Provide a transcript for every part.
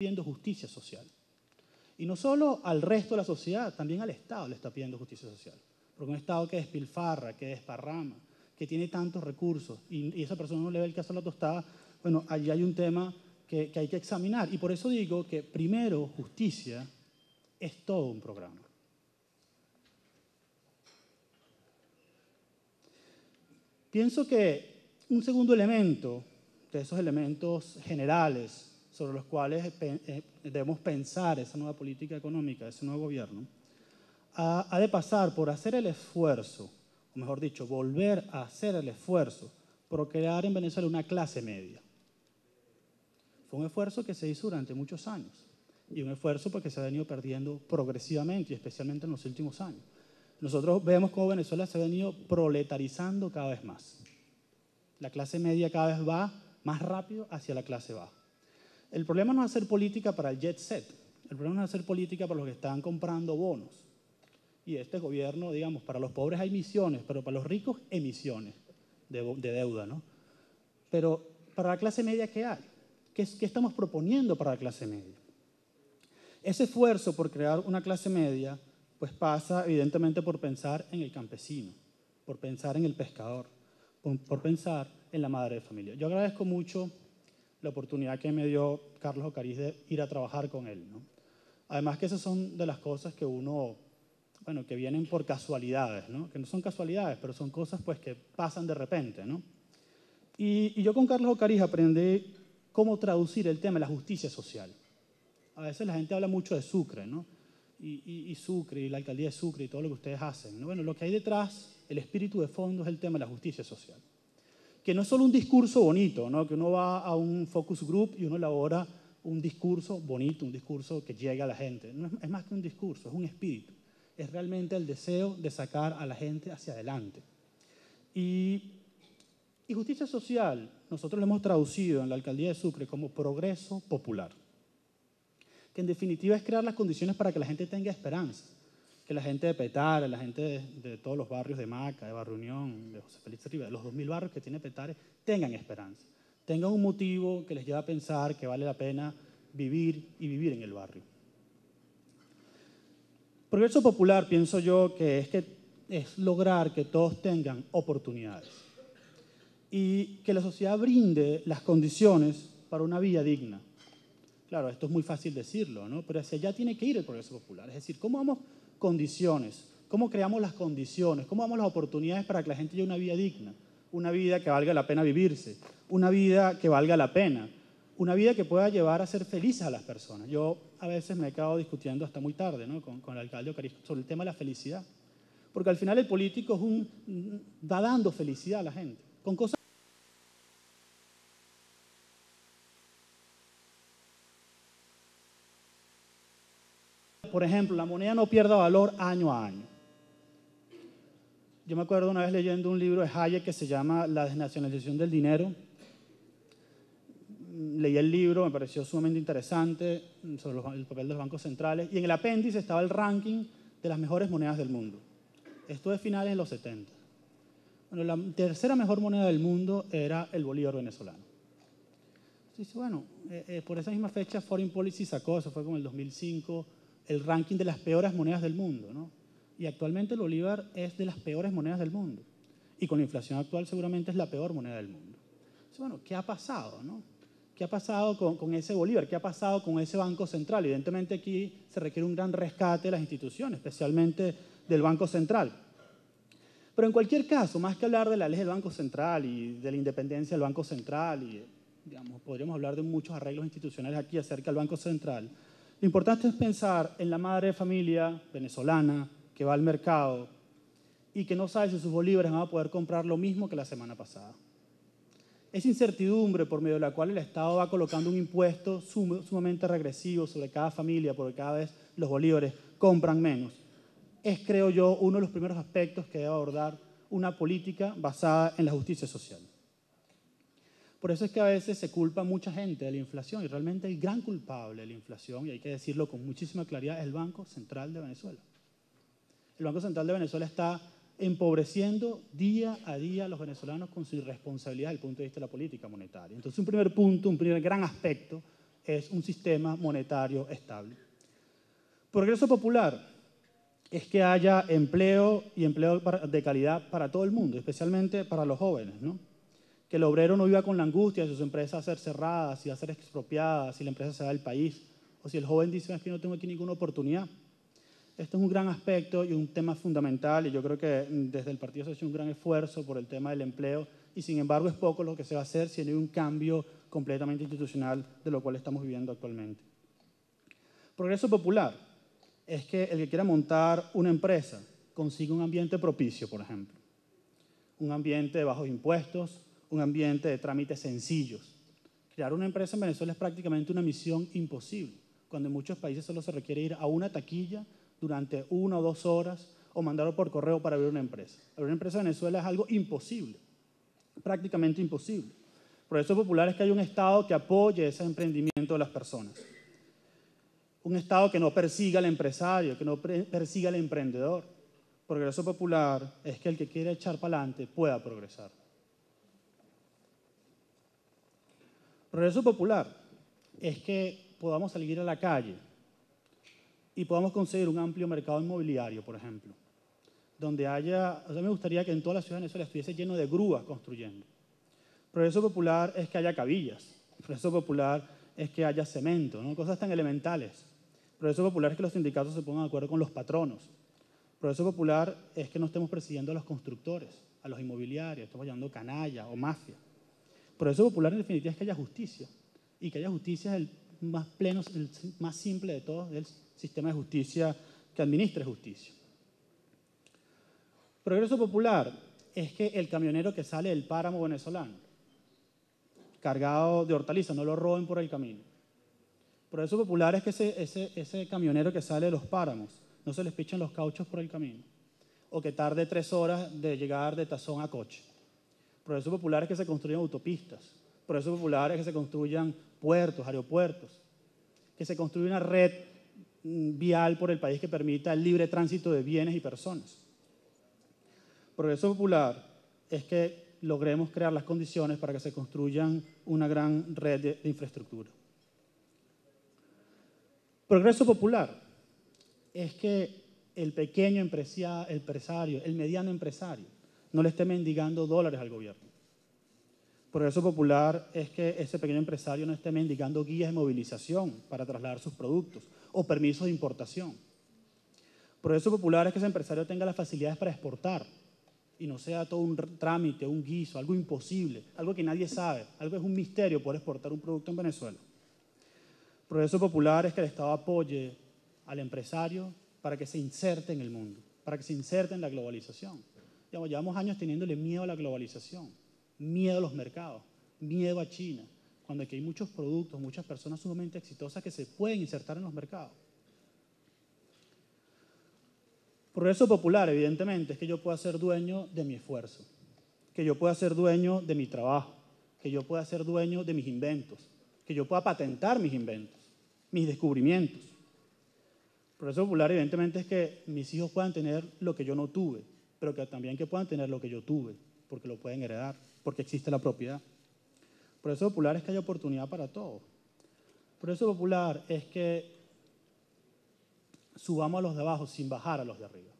pidiendo justicia social. Y no solo al resto de la sociedad, también al Estado le está pidiendo justicia social. Porque un Estado que despilfarra, que desparrama, que tiene tantos recursos y, esa persona no le ve el caso a la tostada, bueno, allí hay un tema que, que hay que examinar. Y por eso digo que primero justicia es todo un programa. Pienso que un segundo elemento de esos elementos generales sobre los cuales eh, debemos pensar esa nueva política económica, ese nuevo gobierno, ha, de pasar por hacer el esfuerzo, o mejor dicho, volver a hacer el esfuerzo por crear en Venezuela una clase media. Fue un esfuerzo que se hizo durante muchos años y un esfuerzo porque se ha venido perdiendo progresivamente y especialmente en los últimos años. Nosotros vemos cómo Venezuela se ha venido proletarizando cada vez más. La clase media cada vez va más rápido hacia la clase baja. El problema no es hacer política para el jet set, el problema no es hacer política para los que están comprando bonos. Y este gobierno, digamos, para los pobres hay emisiones, pero para los ricos emisiones de, deuda, ¿no? Pero para la clase media, ¿qué hay? ¿Qué, ¿Qué estamos proponiendo para la clase media? Ese esfuerzo por crear una clase media, pues pasa evidentemente por pensar en el campesino, por pensar en el pescador, por, pensar en la madre de familia. Yo agradezco mucho la oportunidad que me dio Carlos Ocariz de ir a trabajar con él. Además que esas son de las cosas que uno, bueno, que vienen por casualidades, ¿no? que no son casualidades, pero son cosas pues que pasan de repente. Y, yo con Carlos Ocariz aprendí cómo traducir el tema de la justicia social. A veces la gente habla mucho de Sucre, ¿no? Y, Sucre, y la alcaldía de Sucre, y todo lo que ustedes hacen. ¿no? Bueno, lo que hay detrás, el espíritu de fondo es el tema de la justicia social. Que no es solo un discurso bonito, ¿no? Que uno va a un focus group y uno elabora un discurso bonito, un discurso que llegue a la gente. No es más que un discurso, es un espíritu. Es realmente el deseo de sacar a la gente hacia adelante. Y, y justicia social, nosotros lo hemos traducido en la alcaldía de Sucre como progreso popular que en definitiva es crear las condiciones para que la gente tenga esperanza. Que la gente de Petare, la gente de, todos los barrios de Maca, de Barrio Unión, de José Félix Rivera, los 2.000 barrios que tiene Petare, tengan esperanza. Tengan un motivo que les lleve a pensar que vale la pena vivir y vivir en el barrio. Progreso popular, pienso yo, que es, que es lograr que todos tengan oportunidades y que la sociedad brinde las condiciones para una vida digna Claro, esto es muy fácil decirlo, ¿no? pero hacia allá tiene que ir el progreso popular. Es decir, ¿cómo damos condiciones? ¿Cómo creamos las condiciones? ¿Cómo damos las oportunidades para que la gente lleve una vida digna? Una vida que valga la pena vivirse, una vida que valga la pena, una vida que pueda llevar a ser felices a las personas. Yo a veces me he quedado discutiendo hasta muy tarde ¿no? con, el alcalde Ocariz sobre el tema de la felicidad. Porque al final el político es un, va dando felicidad a la gente, con cosas por ejemplo, la moneda no pierda valor año a año. Yo me acuerdo una vez leyendo un libro de Hayek que se llama La desnacionalización del dinero. Leí el libro, me pareció sumamente interesante sobre el papel de los bancos centrales. Y en el apéndice estaba el ranking de las mejores monedas del mundo. Esto es finales de los 70. Bueno, la tercera mejor moneda del mundo era el bolívar venezolano. Dice, bueno, eh, eh, por esa misma fecha Foreign Policy sacó, eso fue como el 2005, el ranking de las peores monedas del mundo. ¿no? Y actualmente el bolívar es de las peores monedas del mundo. Y con la inflación actual seguramente es la peor moneda del mundo. Entonces, bueno, ¿qué ha pasado? No? ¿Qué ha pasado con, con, ese bolívar? ¿Qué ha pasado con ese Banco Central? Evidentemente aquí se requiere un gran rescate de las instituciones, especialmente del Banco Central. Pero en cualquier caso, más que hablar de la ley del Banco Central y de la independencia del Banco Central, y digamos, podríamos hablar de muchos arreglos institucionales aquí acerca del Banco Central, lo importante es pensar en la madre de familia venezolana que va al mercado y que no sabe si sus bolívares van a poder comprar lo mismo que la semana pasada. Esa incertidumbre por medio de la cual el Estado va colocando un impuesto sumamente regresivo sobre cada familia, porque cada vez los bolívares compran menos, es, creo yo, uno de los primeros aspectos que debe abordar una política basada en la justicia social. Por eso es que a veces se culpa a mucha gente de la inflación y realmente el gran culpable de la inflación, y hay que decirlo con muchísima claridad, es el Banco Central de Venezuela. El Banco Central de Venezuela está empobreciendo día a día a los venezolanos con su irresponsabilidad desde el punto de vista de la política monetaria. Entonces, un primer punto, un primer gran aspecto es un sistema monetario estable. Progreso popular es que haya empleo y empleo de calidad para todo el mundo, especialmente para los jóvenes. Que el obrero no viva con la angustia de sus empresas a ser cerradas, y a ser expropiadas, si la empresa se va del país, o si el joven dice es que no tengo aquí ninguna oportunidad. Este es un gran aspecto y un tema fundamental y yo creo que desde el partido se ha hecho un gran esfuerzo por el tema del empleo y sin embargo es poco lo que se va a hacer si no hay un cambio completamente institucional de lo cual estamos viviendo actualmente. Progreso popular es que el que quiera montar una empresa consiga un ambiente propicio, por ejemplo. Un ambiente de bajos impuestos, un ambiente de trámites sencillos. Crear una empresa en Venezuela es prácticamente una misión imposible, cuando en muchos países solo se requiere ir a una taquilla durante una o dos horas o mandarlo por correo para abrir una empresa. Abrir una empresa en Venezuela es algo imposible, prácticamente imposible. Por eso es popular es que hay un Estado que apoye ese emprendimiento de las personas. Un Estado que no persiga al empresario, que no persiga al emprendedor. Progreso popular es que el que quiere echar para adelante pueda progresar. Progreso popular es que podamos salir a la calle y podamos conseguir un amplio mercado inmobiliario, por ejemplo, donde haya, o sea, me gustaría que en toda la ciudad de Venezuela estuviese lleno de grúas construyendo. Progreso popular es que haya cabillas. Progreso popular es que haya cemento, ¿no? cosas tan elementales. Progreso popular es que los sindicatos se pongan de acuerdo con los patronos. Progreso popular es que no estemos persiguiendo a los constructores, a los inmobiliarios, estamos llamando canalla o mafia. Progreso popular en definitiva es que haya justicia y que haya justicia es el más pleno, el más simple de todos, el sistema de justicia que administre justicia. Progreso popular es que el camionero que sale del páramo venezolano, cargado de hortalizas, no lo roben por el camino. Progreso popular es que ese, ese, ese camionero que sale de los páramos no se les pichen los cauchos por el camino o que tarde tres horas de llegar de tazón a coche. Progreso popular es que se construyan autopistas. Progreso popular es que se construyan puertos, aeropuertos, que se construya una red mm, vial por el país que permita el libre tránsito de bienes y personas. Progreso popular es que logremos crear las condiciones para que se construyan una gran red de, infraestructura. Progreso popular es que el pequeño empresario, el mediano empresario, no le esté mendigando dólares al gobierno. Progreso popular es que ese pequeño empresario no esté mendigando guías de movilización para trasladar sus productos o permisos de importación. Progreso popular es que ese empresario tenga las facilidades para exportar y no sea todo un trámite, un guiso, algo imposible, algo que nadie sabe, algo que es un misterio poder exportar un producto en Venezuela. Progreso popular es que el Estado apoye al empresario para que se inserte en el mundo, para que se inserte en la globalización. Llevamos años teniéndole miedo a la globalización miedo a los mercados, miedo a China, cuando aquí hay muchos productos, muchas personas sumamente exitosas que se pueden insertar en los mercados. Progreso popular, evidentemente, es que yo pueda ser dueño de mi esfuerzo, que yo pueda ser dueño de mi trabajo, que yo pueda ser dueño de mis inventos, que yo pueda patentar mis inventos, mis descubrimientos. Progreso popular, evidentemente, es que mis hijos puedan tener lo que yo no tuve, pero que también que puedan tener lo que yo tuve, porque lo pueden heredar porque existe la propiedad. Por eso popular es que hay oportunidad para todos. Por eso popular es que subamos a los de abajo sin bajar a los de arriba.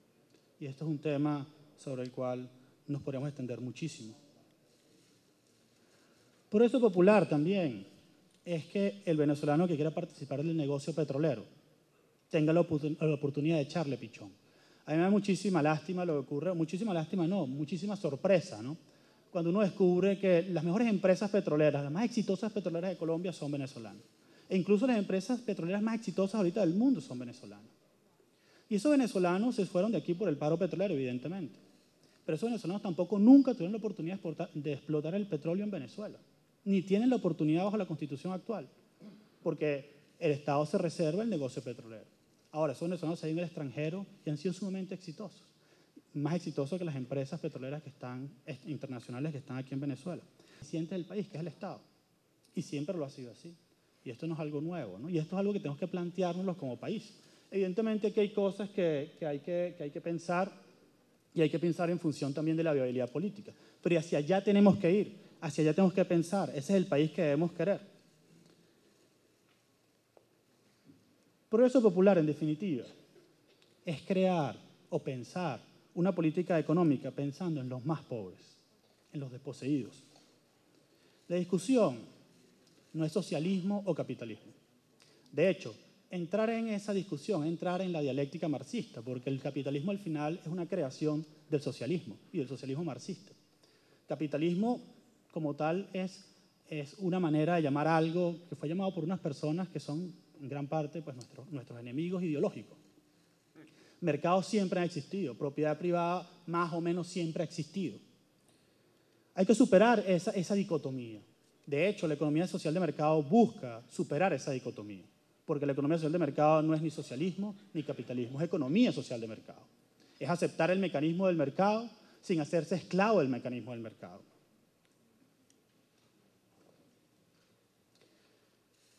Y esto es un tema sobre el cual nos podríamos extender muchísimo. Por eso popular también es que el venezolano que quiera participar del negocio petrolero tenga la, oportunidad de echarle pichón. A mí me da muchísima lástima lo que ocurre, muchísima lástima no, muchísima sorpresa, ¿no? cuando uno descubre que las mejores empresas petroleras, las más exitosas petroleras de Colombia son venezolanas. E incluso las empresas petroleras más exitosas ahorita del mundo son venezolanas. Y esos venezolanos se fueron de aquí por el paro petrolero, evidentemente. Pero esos venezolanos tampoco nunca tuvieron la oportunidad de explotar el petróleo en Venezuela. Ni tienen la oportunidad bajo la constitución actual. Porque el Estado se reserva el negocio petrolero. Ahora, esos venezolanos han ido al extranjero y han sido sumamente exitosos más exitoso que las empresas petroleras que están, internacionales que están aquí en Venezuela. Siente el país, que es el Estado. Y siempre lo ha sido así. Y esto no es algo nuevo, ¿no? Y esto es algo que tenemos que planteárnoslo como país. Evidentemente que hay cosas que hay que pensar y hay que pensar en función también de la viabilidad política. Pero hacia allá tenemos que ir, hacia allá tenemos que pensar. Ese es el país que debemos querer. Progreso popular, en definitiva, es crear o pensar una política económica pensando en los más pobres, en los desposeídos. La discusión no es socialismo o capitalismo. De hecho, entrar en esa discusión, entrar en la dialéctica marxista, porque el capitalismo al final es una creación del socialismo y del socialismo marxista. Capitalismo como tal es, es una manera de llamar algo que fue llamado por unas personas que son en gran parte pues, nuestros, enemigos ideológicos. Mercados siempre han existido, propiedad privada más o menos siempre ha existido. Hay que superar esa, esa dicotomía. De hecho, la economía social de mercado busca superar esa dicotomía porque la economía social de mercado no es ni socialismo ni capitalismo, es economía social de mercado. Es aceptar el mecanismo del mercado sin hacerse esclavo del mecanismo del mercado.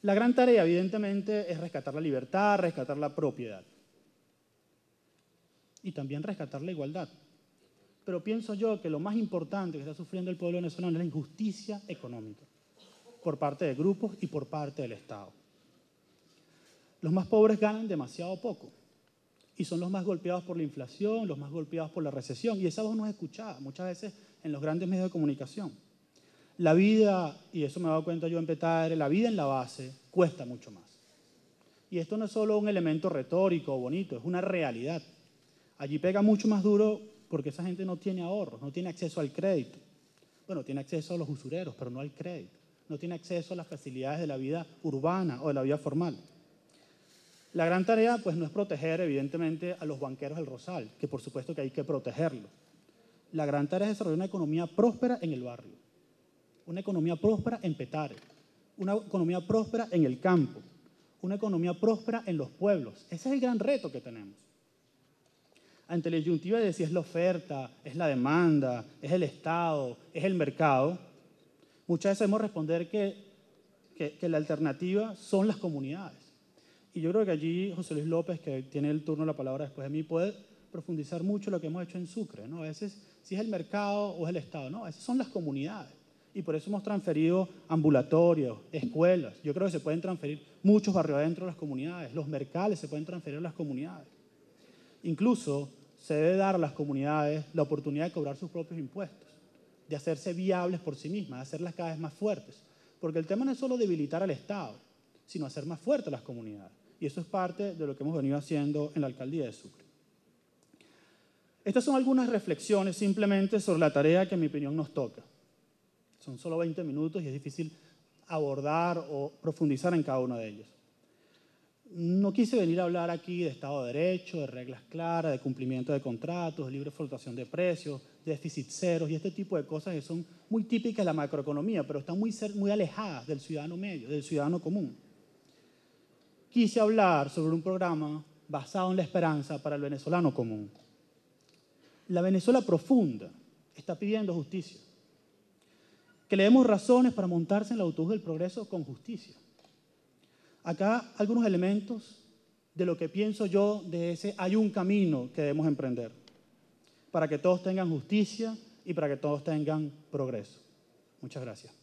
La gran tarea, evidentemente, es rescatar la libertad, rescatar la propiedad y también rescatar la igualdad. Pero pienso yo que lo más importante que está sufriendo el pueblo venezolano es la injusticia económica por parte de grupos y por parte del Estado los más pobres ganan demasiado poco y son los más golpeados por la inflación, los más golpeados por la recesión. Y esa voz no es escuchada muchas veces en los grandes medios de comunicación. La vida, y eso me he dado cuenta yo en Petare, la vida en la base cuesta mucho más. Y esto no es solo un elemento retórico o bonito, es una realidad. Allí pega mucho más duro porque esa gente no tiene ahorros, no tiene acceso al crédito. Bueno, tiene acceso a los usureros, pero no al crédito. No tiene acceso a las facilidades de la vida urbana o de la vida formal. La gran tarea pues no es proteger evidentemente a los banqueros del Rosal, que por supuesto que hay que protegerlos. La gran tarea es desarrollar una economía próspera en el barrio, una economía próspera en Petare, una economía próspera en el campo, una economía próspera en los pueblos. Ese es el gran reto que tenemos. Ante la disyuntiva de si es la oferta, es la demanda, es el Estado, es el mercado, muchas veces debemos responder que, que la alternativa son las comunidades. Y yo creo que allí José Luis López, que tiene el turno de la palabra después de mí, puede profundizar mucho lo que hemos hecho en Sucre. ¿no? A veces, si es el mercado o es el Estado, no, a veces son las comunidades. Y por eso hemos transferido ambulatorios, escuelas. Yo creo que se pueden transferir muchos barrios adentro de las comunidades. Los mercados se pueden transferir a las comunidades. Incluso se debe dar a las comunidades la oportunidad de cobrar sus propios impuestos, de hacerse viables por sí mismas, de hacerlas cada vez más fuertes. Porque el tema no es solo debilitar al Estado, sino hacer más fuertes las comunidades. Y eso es parte de lo que hemos venido haciendo en la alcaldía de Sucre. Estas son algunas reflexiones simplemente sobre la tarea que en mi opinión nos toca. Son solo 20 minutos y es difícil abordar o profundizar en cada uno de ellos. No quise venir a hablar aquí de Estado de Derecho, de reglas claras, de cumplimiento de contratos, de libre fluctuación de precios, de déficit ceros y este tipo de cosas que son muy típicas de la macroeconomía, pero están muy, muy alejadas del ciudadano medio, del ciudadano común quise hablar sobre un programa basado en la esperanza para el venezolano común. La Venezuela profunda está pidiendo justicia. Que le demos razones para montarse en el autobús del progreso con justicia. Acá algunos elementos de lo que pienso yo de ese hay un camino que debemos emprender para que todos tengan justicia y para que todos tengan progreso. Muchas gracias.